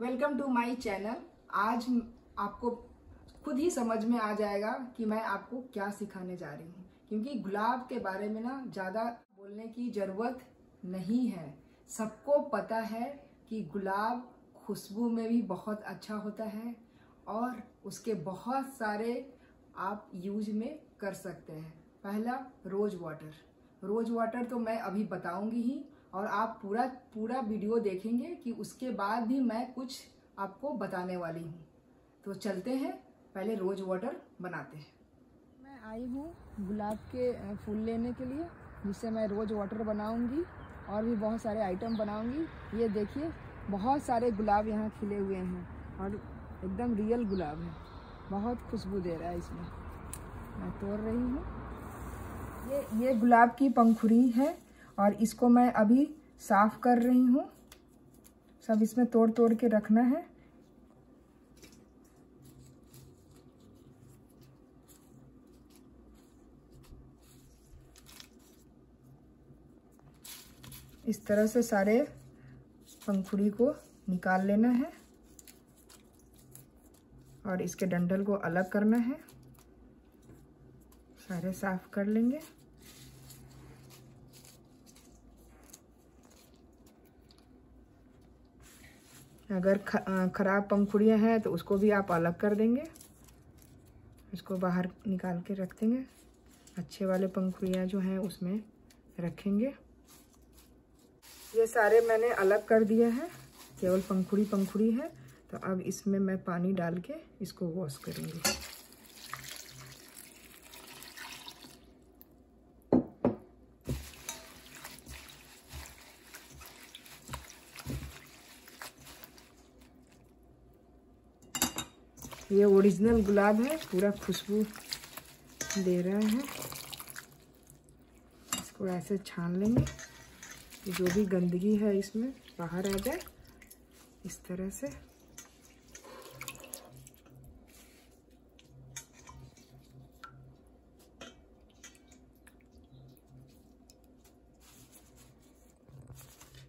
Welcome to my channel. आज आपको खुद ही समझ में आ जाएगा कि मैं आपको क्या सिखाने जा रही हूँ। क्योंकि गुलाब के बारे में ना ज़्यादा बोलने की ज़रूरत नहीं है। सबको पता है कि गुलाब खुशबू में भी बहुत अच्छा होता है और उसके बहुत सारे आप यूज़ में कर सकते हैं। पहला रोज वाटर। रोज वाटर तो मैं अभी बताऊँगी ही और आप पूरा पूरा वीडियो देखेंगे कि उसके बाद भी मैं कुछ आपको बताने वाली हूँ। तो चलते हैं, पहले रोज वाटर बनाते हैं। मैं आई हूँ गुलाब के फूल लेने के लिए, जिससे मैं रोज वाटर बनाऊँगी और भी बहुत सारे आइटम बनाऊँगी। ये देखिए, बहुत सारे गुलाब यहाँ खिले हुए हैं और एकदम रियल गुलाब है। बहुत खुशबू दे रहा है इसमें। मैं तोड़ रही हूँ। ये ये गुलाब की पंखुड़ी है। और इसको मैं अभी साफ़ कर रही हूँ। सब इसमें तोड़ तोड़ के रखना है। इस तरह से सारे पंखुड़ी को निकाल लेना है और इसके डंडल को अलग करना है। सारे साफ़ कर लेंगे। अगर ख़राब पंखुड़ियाँ हैं तो उसको भी आप अलग कर देंगे। उसको बाहर निकाल के रख देंगे। अच्छे वाले पंखुड़ियाँ जो हैं, उसमें रखेंगे। ये सारे मैंने अलग कर दिए हैं। केवल पंखुड़ी पंखुड़ी है। तो अब इसमें मैं पानी डाल के इसको वॉश करूँगी। ये ओरिजिनल गुलाब है, पूरा खुशबू दे रहा है। इसको ऐसे छान लेंगे। जो भी गंदगी है इसमें बाहर आ जाए, इस तरह से।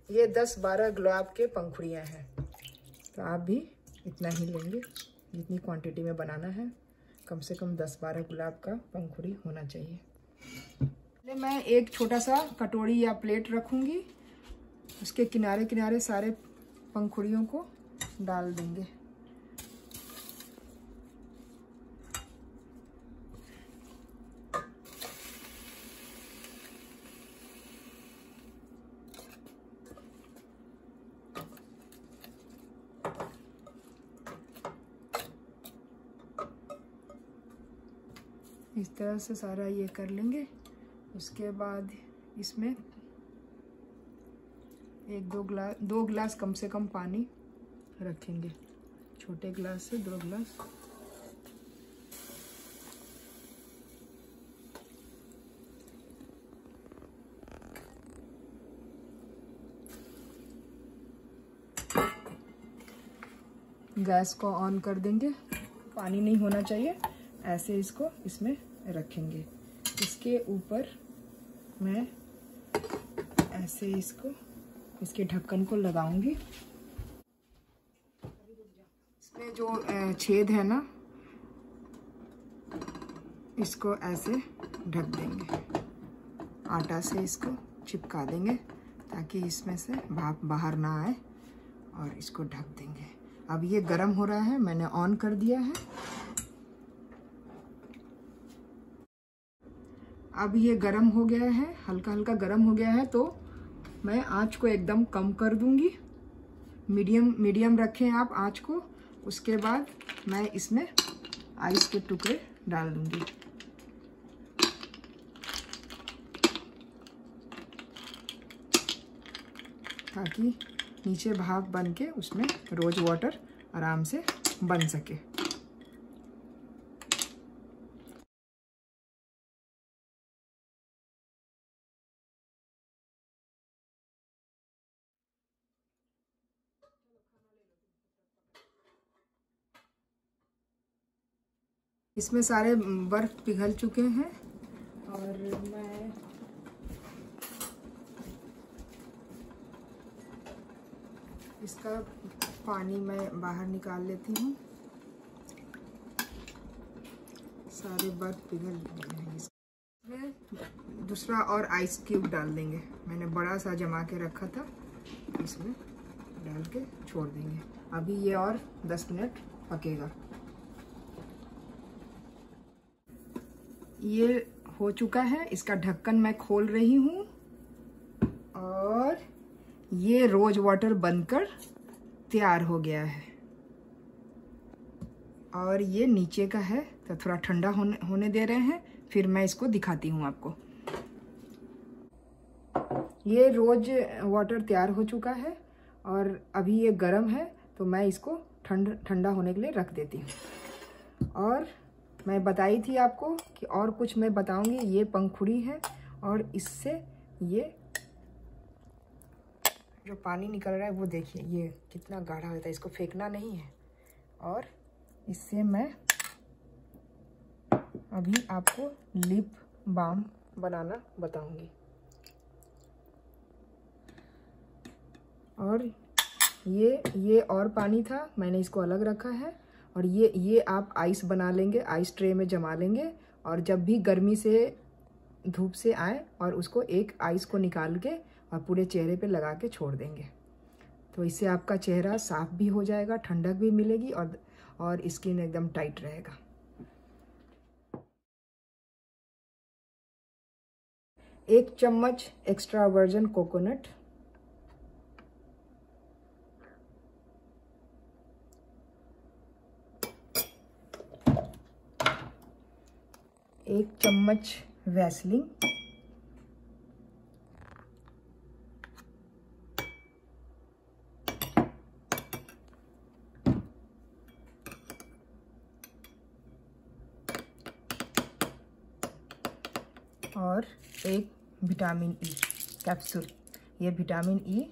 ये 10-12 गुलाब के पंखुड़ियाँ हैं। तो आप भी इतना ही लेंगे। जितनी क्वांटिटी में बनाना है, कम से कम दस बारह गुलाब का पंखुड़ी होना चाहिए। पहले मैं एक छोटा सा कटोरी या प्लेट रखूँगी। उसके किनारे किनारे सारे पंखुड़ियों को डाल देंगे। इस तरह से सारा ये कर लेंगे। उसके बाद इसमें एक दो ग्लास दो गिलास कम से कम पानी रखेंगे। छोटे गिलास से दो गिलास। गैस को ऑन कर देंगे। पानी नहीं होना चाहिए। ऐसे इसको इसमें रखेंगे। इसके ऊपर मैं ऐसे इसको, इसके ढक्कन को लगाऊँगी। इसमें जो छेद है ना, इसको ऐसे ढक देंगे। आटा से इसको चिपका देंगे ताकि इसमें से भाप बाहर ना आए और इसको ढक देंगे। अब ये गर्म हो रहा है, मैंने ऑन कर दिया है। अब ये गर्म हो गया है हल्का हल्का गर्म हो गया है तो मैं आँच को एकदम कम कर दूँगी। मीडियम मीडियम रखें आप आँच को, उसके बाद मैं इसमें आइस के टुकड़े डाल दूँगी। ताकि नीचे भाप बन के उसमें रोज वाटर आराम से बन सके। इसमें सारे बर्फ़ पिघल चुके हैं। और मैं इसका पानी मैं बाहर निकाल लेती हूँ। सारे बर्फ़ पिघल इसमें दूसरा और आइस क्यूब डाल देंगे। मैंने बड़ा सा जमा के रखा था। इसमें डाल के छोड़ देंगे। अभी ये और 10 मिनट पकेगा। ये हो चुका है। इसका ढक्कन मैं खोल रही हूँ। और ये रोज वाटर बनकर तैयार हो गया है। और ये नीचे का है तो थोड़ा ठंडा होने होने दे रहे हैं। फिर मैं इसको दिखाती हूँ आपको। ये रोज वाटर तैयार हो चुका है और अभी ये गर्म है तो मैं इसको ठंड, ठंडा होने के लिए रख देती हूँ। और मैं बताई थी आपको कि और कुछ मैं बताऊँगी। ये पंखुड़ी है और इससे ये जो पानी निकल रहा है, वो देखिए, ये कितना गाढ़ा होता है, इसको फेंकना नहीं है। और इससे मैं अभी आपको लिप बाम बनाना बताऊँगी। और ये ये और पानी था, मैंने इसको अलग रखा है। और ये ये आप आइस बना लेंगे आइस ट्रे में जमा लेंगे और जब भी गर्मी से धूप से आए और उसको एक आइस को निकाल के और पूरे चेहरे पे लगा के छोड़ देंगे। तो इससे आपका चेहरा साफ़ भी हो जाएगा, ठंडक भी मिलेगी और और स्किन एकदम टाइट रहेगा। एक चम्मच एक्स्ट्रा वर्जन कोकोनट एक चम्मच वैसलिन और एक विटामिन ई कैप्सूल ये विटामिन ई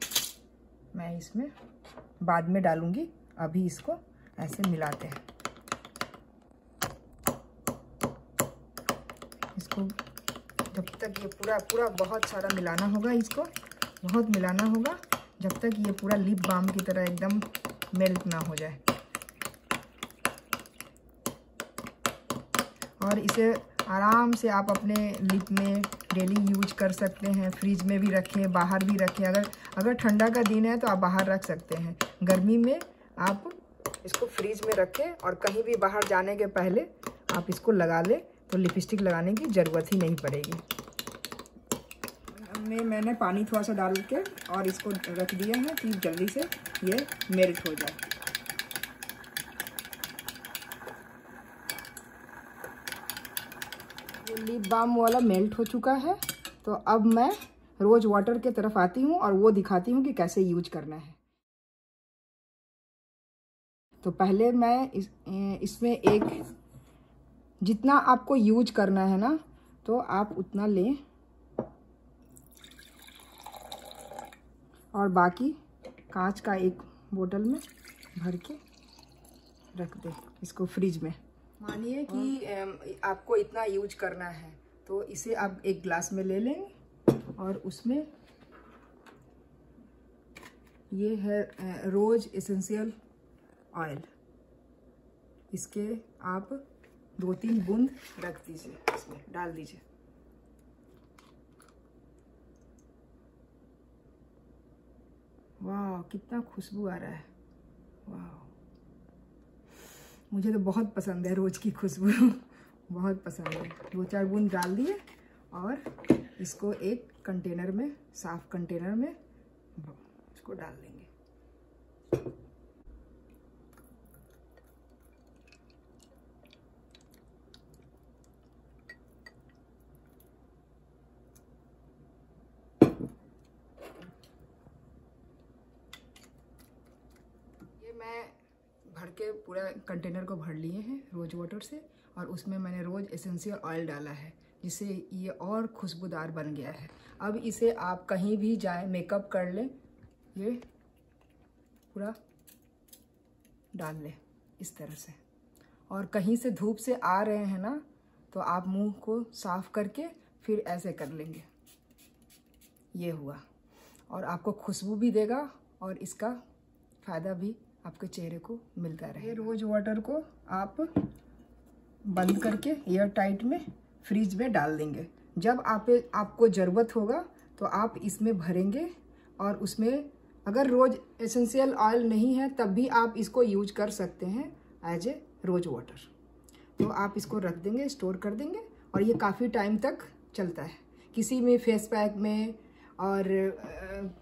मैं इसमें बाद में डालूँगी, अभी इसको ऐसे मिलाते हैं। इसको जब तक ये पूरा पूरा बहुत सारा मिलाना होगा इसको, बहुत मिलाना होगा, जब तक ये पूरा लिप बाम की तरह एकदम मेल्ट ना हो जाए। और इसे आराम से आप अपने लिप में डेली यूज़ कर सकते हैं फ्रिज में भी रखें, बाहर भी रखें। अगर अगर ठंडा का दिन है तो आप बाहर रख सकते हैं। गर्मी में आप इसको फ्रिज में रखें और कहीं भी बाहर जाने के पहले आप इसको लगा लें। तो लिपस्टिक लगाने की ज़रूरत ही नहीं पड़ेगी। में मैंने पानी थोड़ा सा डाल के और इसको रख दिया है कि जल्दी से ये मेल्ट हो जाए। ये लिप बाम वाला मेल्ट हो चुका है। तो अब मैं रोज वाटर के तरफ़ आती हूँ और वो दिखाती हूँ कि कैसे यूज़ करना है। तो पहले मैं इस इसमें एक जितना आपको यूज़ करना है ना तो आप उतना लें। और बाकी कांच का एक बोतल में भर के रख दें, इसको फ्रिज में। मानिए कि आपको इतना यूज़ करना है तो इसे आप एक ग्लास में ले लेंगे, और उसमें ये है रोज एसेंशियल ऑयल। इसके आप दो तीन बूंद रख दीजिए इसमें, डाल दीजिए। वाह, कितना खुशबू आ रहा है। वाह। मुझे तो बहुत पसंद है रोज की खुशबू। बहुत पसंद है। दो चार बूंद डाल दिए और इसको एक कंटेनर में, साफ़ कंटेनर में, इसको डाल देंगे। भर के पूरा कंटेनर को भर लिए हैं, रोज वाटर से, और उसमें मैंने रोज एसेंशियल ऑयल डाला है, जिससे ये और खुशबूदार बन गया है। अब इसे आप कहीं भी जाए मेकअप कर लें, ये पूरा डाल लें, इस तरह से। और कहीं से धूप से आ रहे हैं ना तो आप मुँह को साफ़ करके फिर ऐसे कर लेंगे। ये हुआ। और आपको खुशबू भी देगा, और इसका फ़ायदा भी आपके चेहरे को मिलता रहे। रोज़ वाटर को आप बंद करके एयर टाइट में फ्रिज में डाल देंगे। जब आप, आपको ज़रूरत होगा तो आप इसमें भरेंगे और उसमें अगर रोज़ एसेंशियल ऑयल नहीं है, तब भी आप इसको यूज़ कर सकते हैं एज ए रोज़ वाटर तो आप इसको रख देंगे स्टोर कर देंगे और ये काफ़ी टाइम तक चलता है। किसी में फेस पैक में और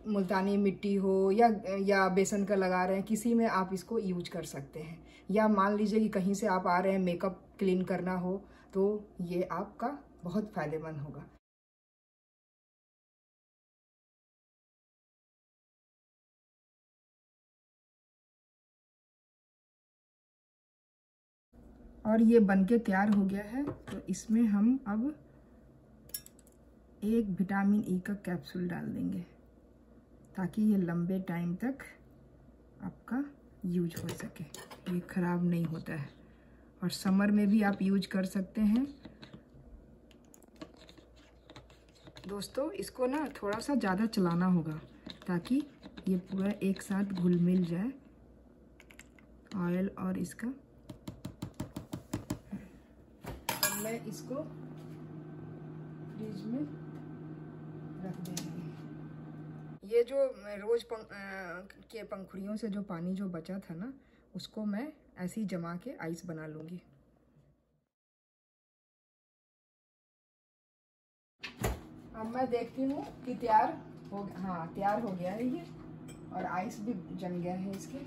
मुल्तानी मिट्टी हो या या बेसन का लगा रहे हैं, किसी में आप इसको यूज़ कर सकते हैं। या मान लीजिए कि कहीं से आप आ रहे हैं, मेकअप क्लीन करना हो तो ये आपका बहुत फ़ायदेमंद होगा। और ये बनके तैयार हो गया है तो इसमें हम अब एक विटामिन ई का कैप्सूल डाल देंगे, ताकि ये लंबे टाइम तक आपका यूज़ हो सके। ये ख़राब नहीं होता है। और समर में भी आप यूज़ कर सकते हैं। दोस्तों, इसको ना थोड़ा सा ज़्यादा चलाना होगा, ताकि ये पूरा एक साथ घुल मिल जाए। ऑयल और इसका। मैं इसको फ्रिज में रख देंगे। ये जो रोज पंख, के पंखुड़ियों से जो पानी जो बचा था ना उसको मैं ऐसे ही जमा के आइस बना लूँगी। अब मैं देखती हूँ कि तैयार हो हाँ तैयार हो गया है ये और आइस भी जम गया है इसके।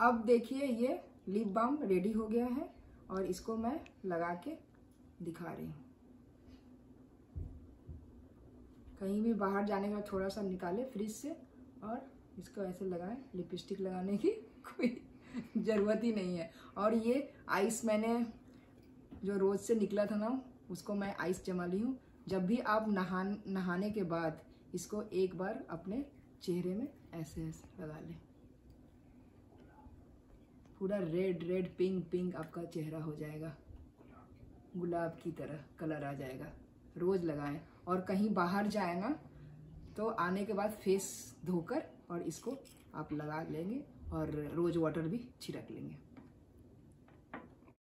अब देखिए ये लिप बाम रेडी हो गया है और इसको मैं लगा के दिखा रही हूँ। कहीं भी बाहर जाने का थोड़ा सा निकाले फ्रिज से और इसको ऐसे लगाएँ लिपस्टिक लगाने की कोई ज़रूरत ही नहीं है। और ये आइस मैंने जो रोज़ से निकला था ना, उसको मैं आइस जमा ली हूँ। जब भी आप नहा नहाने के बाद इसको एक बार अपने चेहरे में ऐसे ऐसे लगा लें। पूरा रेड रेड पिंक पिंक आपका चेहरा हो जाएगा। गुलाब की तरह कलर आ जाएगा। रोज़ लगाएँ। और कहीं बाहर जाए ना तो आने के बाद फेस धोकर और इसको आप लगा लेंगे और रोज़ वाटर भी छिड़क लेंगे।